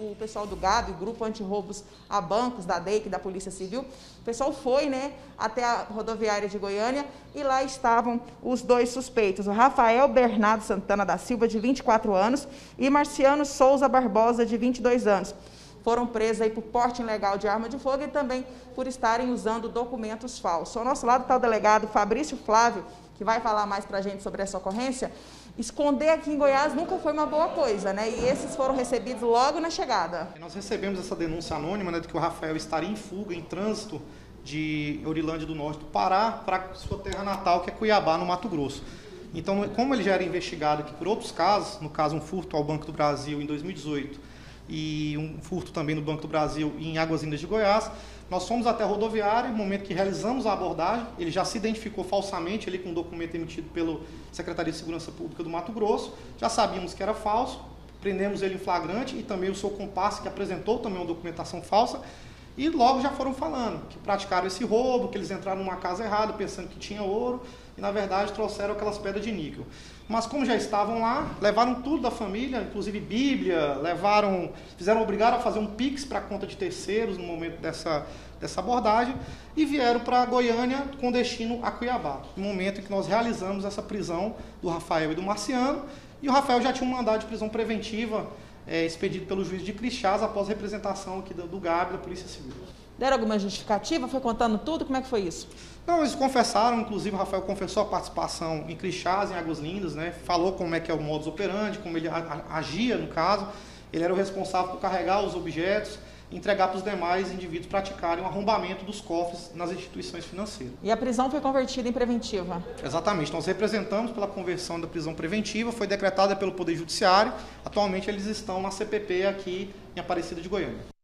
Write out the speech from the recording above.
o pessoal do GAB, o Grupo Antirroubos a Bancos, da DEIC, da Polícia Civil, o pessoal foi né, até a rodoviária de Goiânia e lá estavam os dois suspeitos, o Rafael Bernardo Santana da Silva, de 24 anos, e Marciano Souza Barbosa, de 22 anos foram presos aí por porte ilegal de arma de fogo e também por estarem usando documentos falsos. Ao nosso lado está o delegado Fabrício Flávio, que vai falar mais para a gente sobre essa ocorrência. Esconder aqui em Goiás nunca foi uma boa coisa, né? E esses foram recebidos logo na chegada. Nós recebemos essa denúncia anônima né, de que o Rafael estaria em fuga, em trânsito de Eurilândia do Norte do Pará para sua terra natal, que é Cuiabá, no Mato Grosso. Então, como ele já era investigado aqui por outros casos, no caso um furto ao Banco do Brasil em 2018 e um furto também no Banco do Brasil em Águas Lindas de Goiás, nós fomos até a rodoviária, no momento que realizamos a abordagem, ele já se identificou falsamente ali com um documento emitido pela Secretaria de Segurança Pública do Mato Grosso, já sabíamos que era falso, prendemos ele em flagrante e também o seu comparsa que apresentou também uma documentação falsa, e logo já foram falando que praticaram esse roubo, que eles entraram numa casa errada pensando que tinha ouro e na verdade trouxeram aquelas pedras de níquel. Mas como já estavam lá, levaram tudo da família, inclusive Bíblia, levaram, fizeram obrigar a fazer um pix para conta de terceiros no momento dessa, dessa abordagem e vieram para Goiânia com destino a Cuiabá, no momento em que nós realizamos essa prisão do Rafael e do Marciano. E o Rafael já tinha um mandado de prisão preventiva é, expedido pelo juiz de Crixás após a representação aqui do, do GAB da Polícia Civil. Deram alguma justificativa? Foi contando tudo? Como é que foi isso? Não, eles confessaram, inclusive o Rafael confessou a participação em Crixás, em Águas Lindas, né? Falou como é que é o modus operandi, como ele agia no caso. Ele era o responsável por carregar os objetos entregar para os demais indivíduos praticarem o arrombamento dos cofres nas instituições financeiras. E a prisão foi convertida em preventiva? Exatamente. Nós representamos pela conversão da prisão preventiva, foi decretada pelo Poder Judiciário. Atualmente eles estão na CPP aqui em Aparecida de Goiânia.